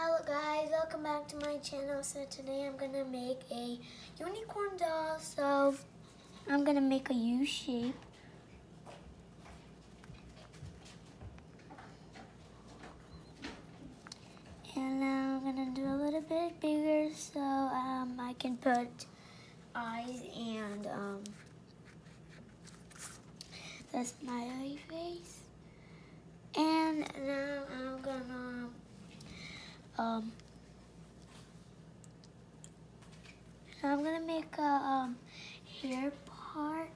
Hello guys, welcome back to my channel. So today I'm gonna make a unicorn doll. So I'm gonna make a U shape. And now I'm gonna do a little bit bigger so um, I can put eyes and um, the smiley face. And now I'm gonna um, I'm gonna make a um, hair part.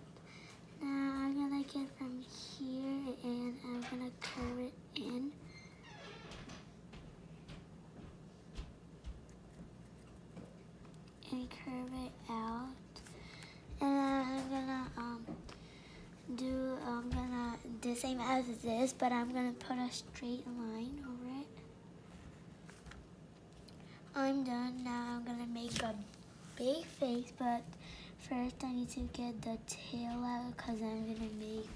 Now I'm gonna get from here and I'm gonna curve it in. And curve it out. And I'm gonna um, do, I'm gonna, the same as this, but I'm gonna put a straight line over it. I'm done. Now I'm gonna make a big face, but to get the tail out because I'm gonna make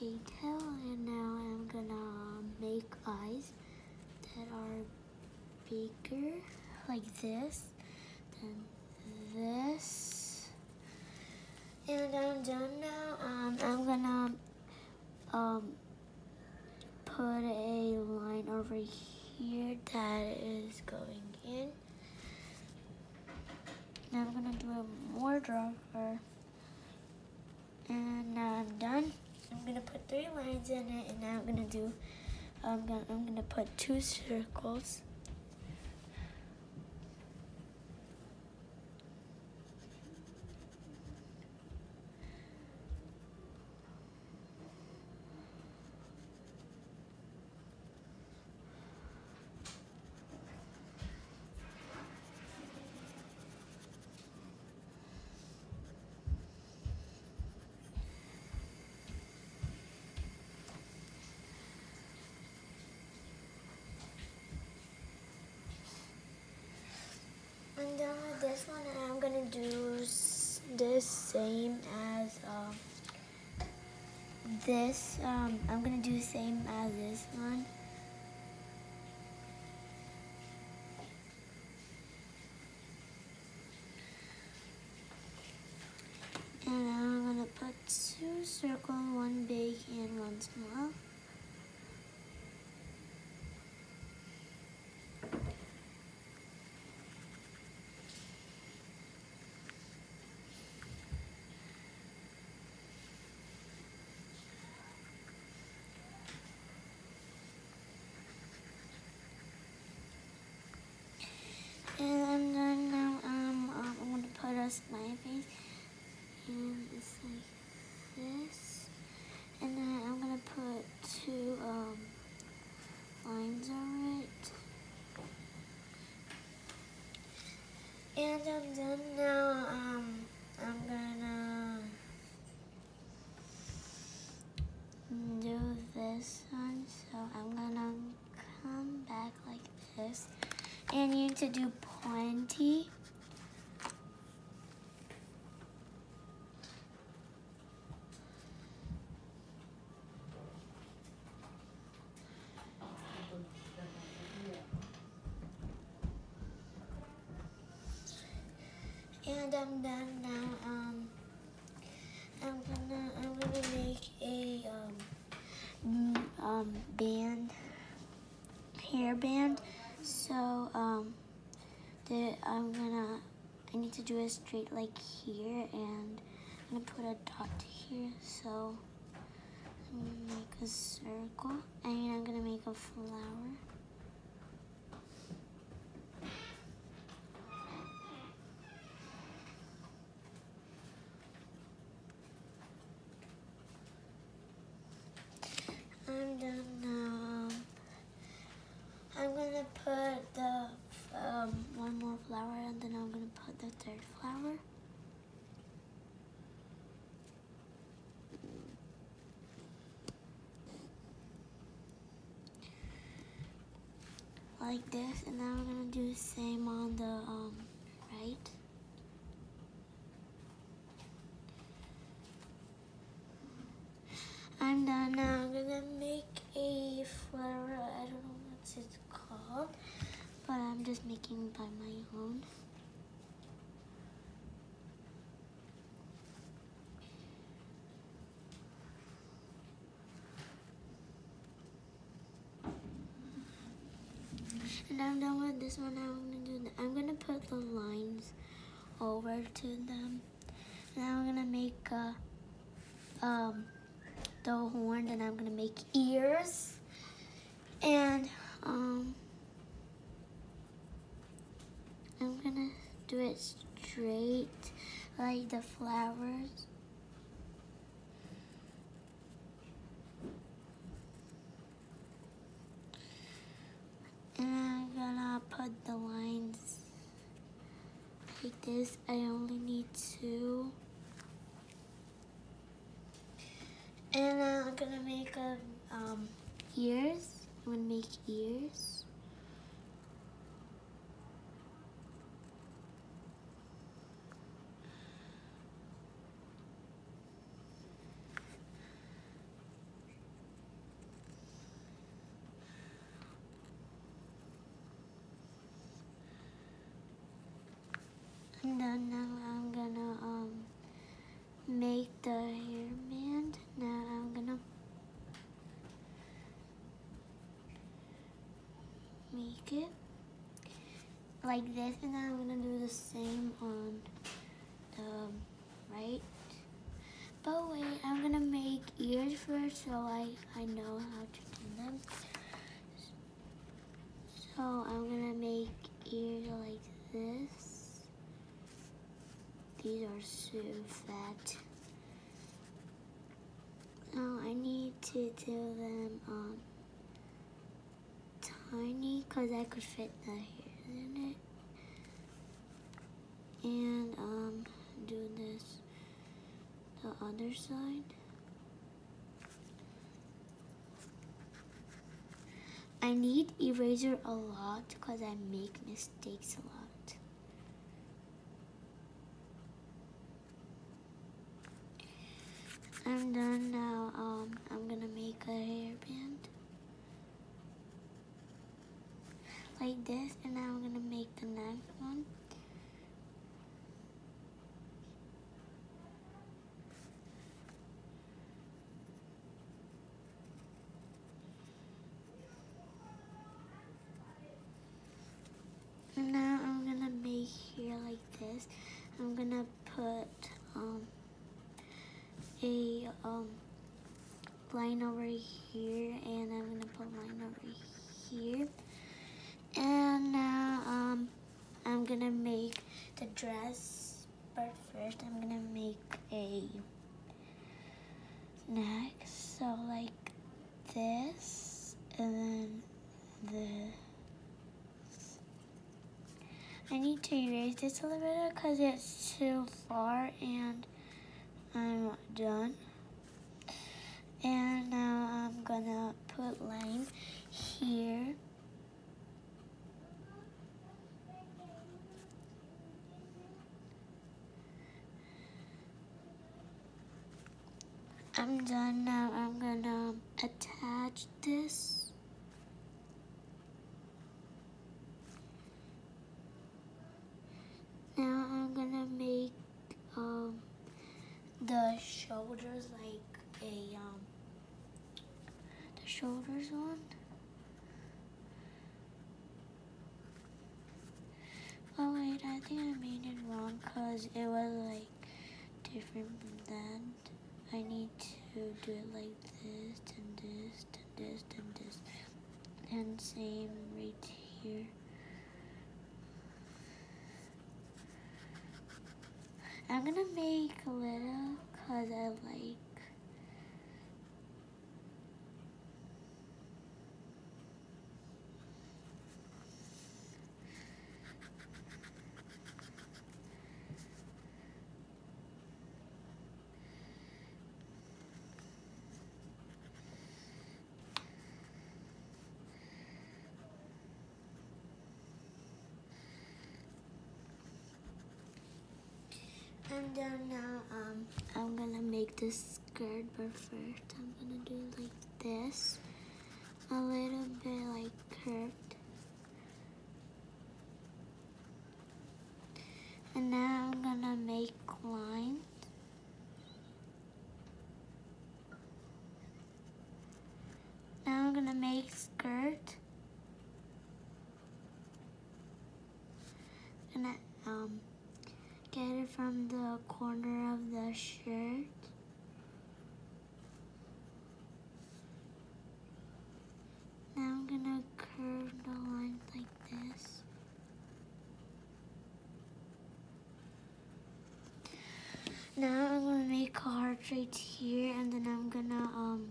a tail and now I'm gonna make eyes that are bigger like this, then this. And I'm done now. Um, I'm gonna um, put a line over here that is going in. Now I'm gonna do a more darker. And now I'm done. I'm gonna put three lines in it and now I'm gonna do I'm gonna I'm gonna put two circles. I'm done with this one I'm gonna do this same as um, this. Um, I'm gonna do the same as this one. And now I'm gonna put two circles, one big and one small. And I'm done now. Um, um, I'm gonna put a smiley face, and it's like this. And then I'm gonna put two um lines over it. And I'm done now. Um, I'm gonna do this one. So I'm gonna come back like this. And you need to do plenty. And I'm done now. Um, I'm gonna I'm gonna make a um, mm, um band hair band. So um, the I'm gonna I need to do it straight like here, and I'm gonna put a dot here. So I'm gonna make a circle, and I'm gonna make a flower. I'm done now. Um, I'm gonna put the um, one more flower and then I'm gonna put the third flower. Like this, and then I'm gonna do the same on the um, right. I'm done now. I'm gonna make a flower. I don't know what it's called, but I'm just making by my own. And I'm done with this one. I'm gonna do. I'm gonna put the lines over to them. Now I'm gonna make a um, the horn and I'm gonna make ears and um, I'm gonna do it straight like the flowers and I'm gonna put the lines like this I only need two And I'm gonna make a um, ears. I'm gonna make ears. And then now I'm gonna um, make the hairband. Now I'm gonna make it like this and then I'm gonna do the same on the right. But wait, I'm gonna make ears first so I, I know how to do them. So I'm gonna make ears like this. These are so fat. Now I need to do them um, tiny because I could fit the hairs in it. And um, do this the other side. I need eraser a lot because I make mistakes a lot. I'm done now. Um, I'm gonna make a hairband like this, and now I'm gonna make the next one. And now I'm gonna make here like this. I'm gonna put um a um, line over here and I'm gonna put line over here. And now um, I'm gonna make the dress but first. I'm gonna make a neck so like this and then this. I need to erase this a little bit because it's too far and I'm done. And now I'm gonna put line here. I'm done now. I'm gonna attach this. Now I'm gonna make um, the shoulders like a um shoulders one. Oh wait, I think I made it wrong because it was like different from that. I need to do it like this and this and this and this and same right here. I'm gonna make a little cause I like I'm done now. Um, I'm gonna make this skirt, but first I'm gonna do like this, a little bit like curved, And now I'm gonna make lines. Now I'm gonna make skirt. Gonna um get it from the corner of the shirt. Now I'm gonna curve the lines like this. Now I'm gonna make a heart right here and then I'm gonna um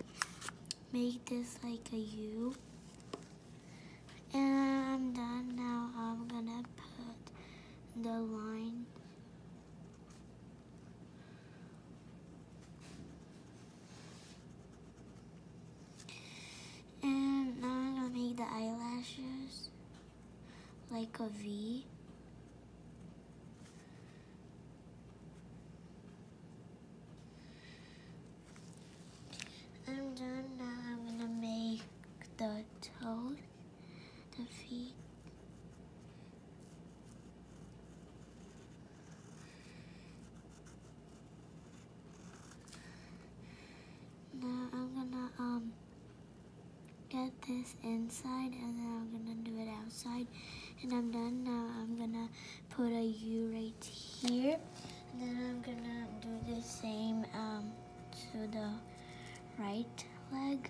make this like a U. And I'm done now. I'm gonna put the line. And now I'm gonna make the eyelashes like a V. I'm done now. I'm gonna make the toes, the feet. Now I'm gonna um get this inside and then I'm gonna do it outside and I'm done. Now I'm gonna put a U right here. And then I'm gonna do the same um to the right leg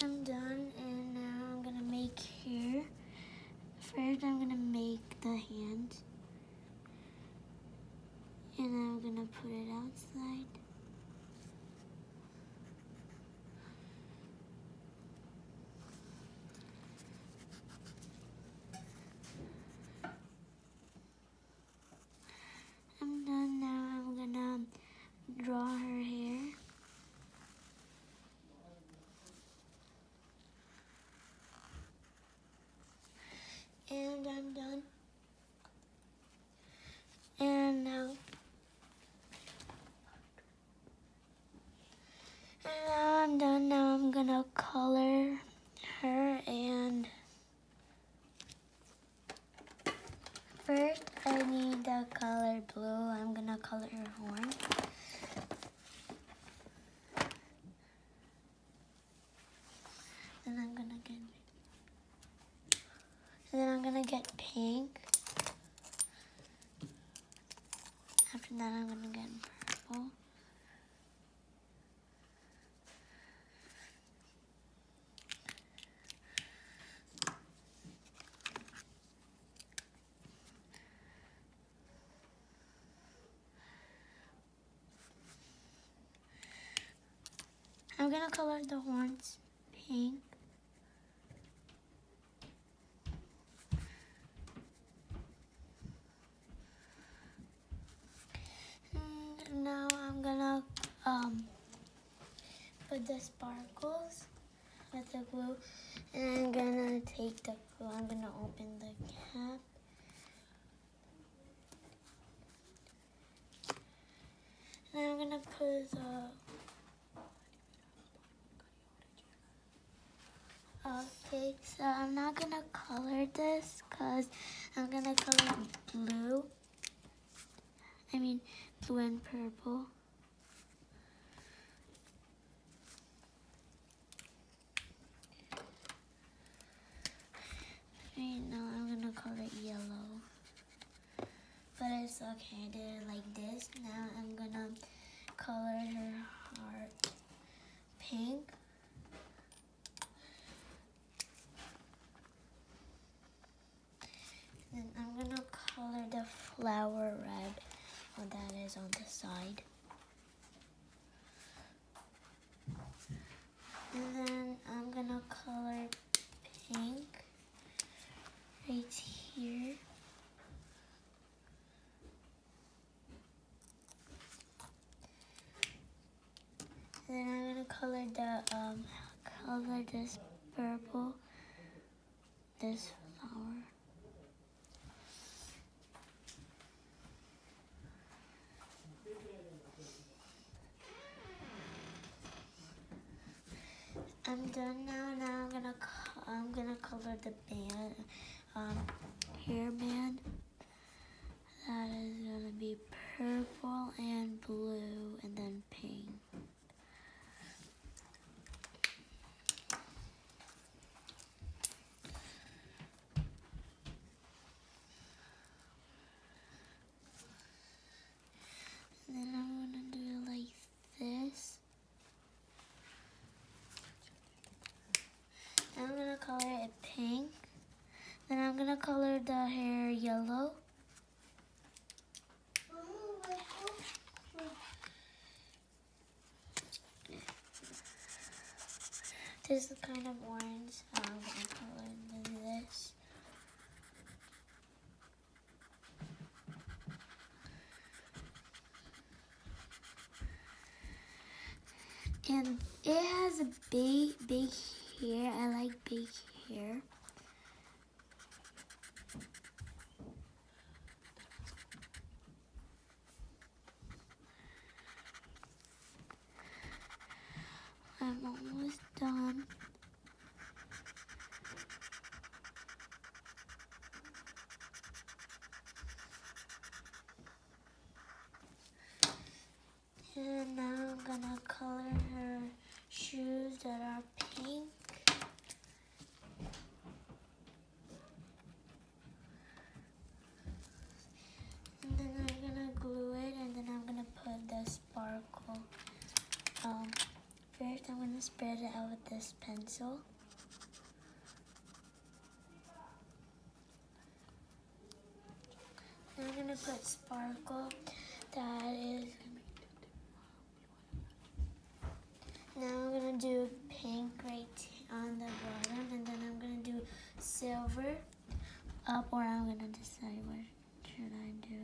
I'm done and now I'm gonna make here. First I'm gonna make the hands. And then I'm gonna put it outside. I'm done now. I'm gonna draw her hair. And I'm done. And now, and now I'm done. Now I'm gonna color her and first I need the color blue. I'm gonna color her horn. And I'm gonna get and then I'm gonna get pink. After that, I'm gonna get purple. I'm gonna color the horns pink. And now I'm gonna um put the sparkles with the glue and I'm gonna take the glue. I'm gonna open the cap. And I'm gonna put the Okay, so I'm not gonna color this because I'm gonna color blue. I mean, blue and purple. Right now, I'm gonna color it yellow. But it's okay, I did it like this. Now I'm gonna color her heart pink. Then I'm gonna color the flower red. Oh, that is on the side. And then I'm gonna color pink right here. And then I'm gonna color the um color this purple this flower. I'm done now. Now I'm gonna I'm gonna color the band, um, hairband. That is gonna be purple and blue, and then pink. And then I'm gonna do it like this. I'm gonna color it pink. Then I'm gonna color the hair yellow. This is kind of orange. So I'm gonna color this. And it has a big, big hair. I like big hair. I'm almost done. And now I'm gonna color her shoes that are pink. And then I'm gonna glue it and then I'm gonna put the sparkle. Um, first I'm gonna spread it out with this pencil. Then I'm gonna put sparkle. That is Now I'm gonna do pink right on the bottom and then I'm gonna do silver. Up or I'm gonna decide what should I do.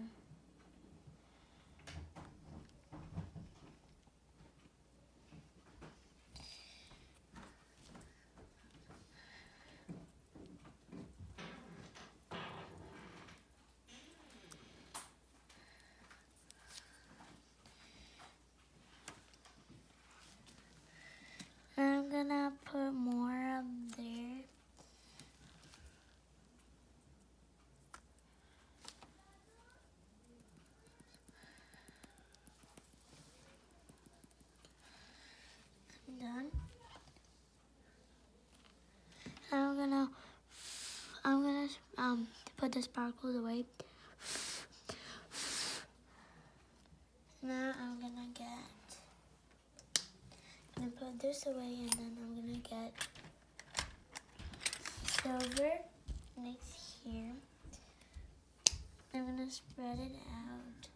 I'm gonna put more up there. I'm done. I'm gonna, I'm gonna um put the sparkles away. Now I'm gonna get gonna put this away and then I'm gonna get silver next here. I'm gonna spread it out.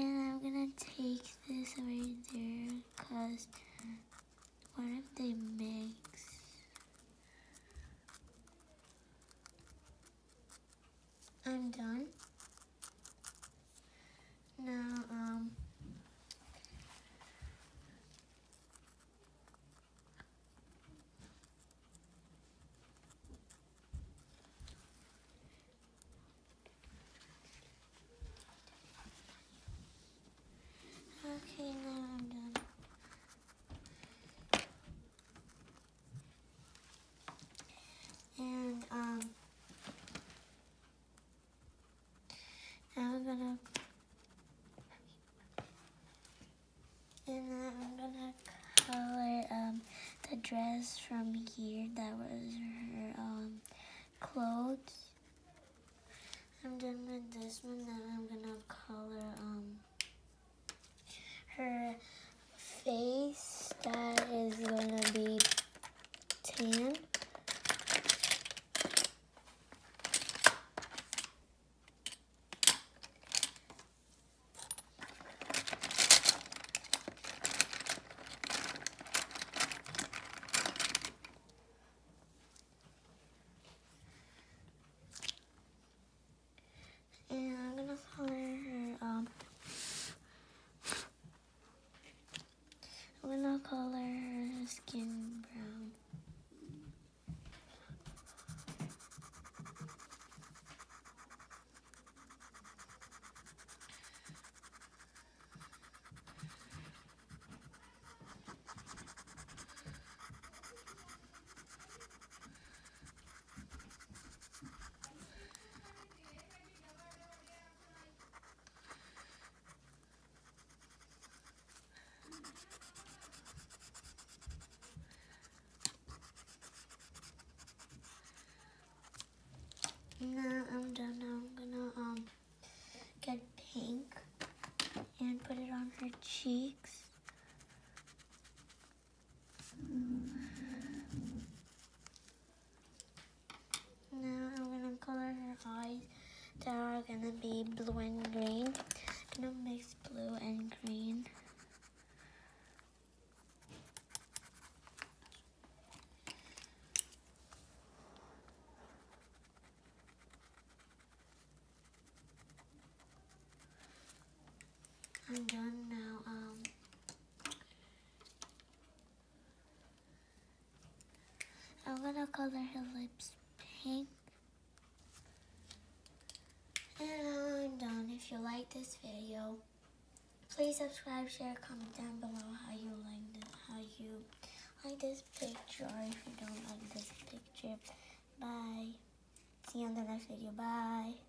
And I'm gonna take this right there because what if they mix? I'm done. Now, um, okay, now I'm done. And, um, now I'm gonna, and now I'm gonna color, um, the dress from here that was her, um, clothes. I'm done with this one, now I'm gonna color, um, her face that is gonna be tan. put it on her cheeks. Now I'm gonna color her eyes that are gonna be blue and green. I'm gonna mix blue and green. I'm done now. Um, I'm gonna color her lips pink. And I'm done. If you like this video, please subscribe, share, comment down below how you like this, how you like this picture, or if you don't like this picture. Bye. See you on the next video. Bye.